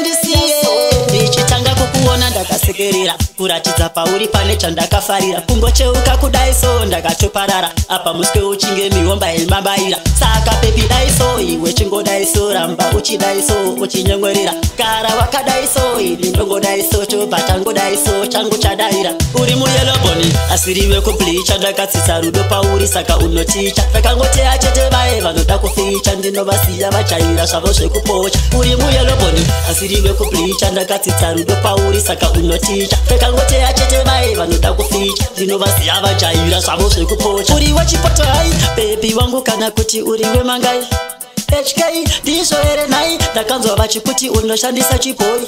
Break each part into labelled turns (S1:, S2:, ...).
S1: ndichitanga kukuona ndakasekerera kuratidza pauri pane chandakafarira kungocheuka kudaiso ndakatoparara apa muswe uchinge miomba yemabayira saka soi wechingodai so ramba uchidai so uchinyemwerera kara wakadai soi ndinongodai so chobva tangodai so changu chadaira uri muyelobony asiriwekubleacha ndakatsitsa rudo pauri saka unochicha vakangoteya chete vae vanoda kuficha ndinovasiya vachaira zvavo zvekupocha uri muyelobony asiriwekubleacha ndakatsitsa rudo pauri saka unoticha vakangoteya chete vae vanoda kuficha ndinovasiya vajaira zvavo zvekupocha uri wechipotohai bebi wangu kana kuti uri wemangai hk ndizoere nai ndakanzwa vachikuti unoshandisa chipoi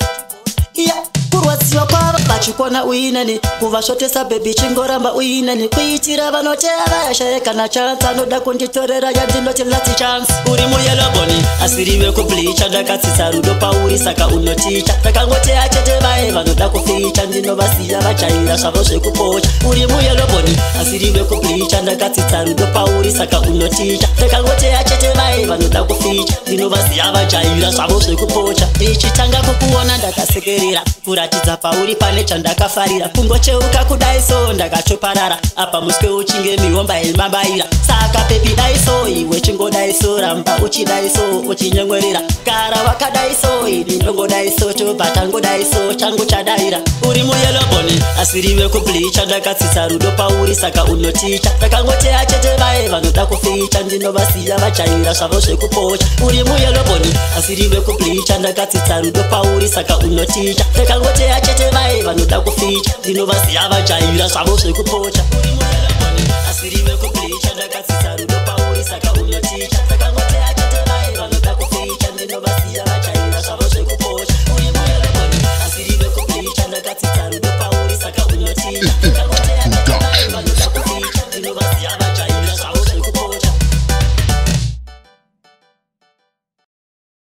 S1: iya yeah kurwadziwa kwava vachikona uinani kuvasvotesa bhebhi chingoramba uinani kuitira vanoteva yashayekana chansi anoda kunditorera yandinoti lati chansi uri muyelogoni asiriwe kublicha ndakatsitsa rudo pauri saka unoticha vakangoteya chete vae vanoda kuficha ndinovasiya vachaira zvavo zvekupocha uri muyelogoni asiriwe kublicha ndakatsitsa rudo pauri saka unoticha vakangoteya chete vae vanoda kuficha ndinovasiya vachaira zvavo zvekupocha ndichitanga kukuona ndakasekerera kurat kuratidza pauri pane chandakafarira kungocheuka kudaiso ndakachoparara apa muswe uchinge mihomba yemabayira saka pepi daiso iwechingodaiso ramba uchidaiso uchinyemwerera kara wakadaiso ini ndongodaiso tobva tangodaiso changu chadaira uri muyelobone asiri wekubli chandakatsitsa rudo pauri saka unoticha ndakangoteya chete vae vanoda kufita ndinovasiya vachaira zvavo zvekupocha uri muyeroboni asiriwe kuplicha ndakatsitsa rudo pauri saka unoticha ndakangoteya chete vae vanoda kuficha ndinovasiya vajaira zvavo zvekupocha Thank you.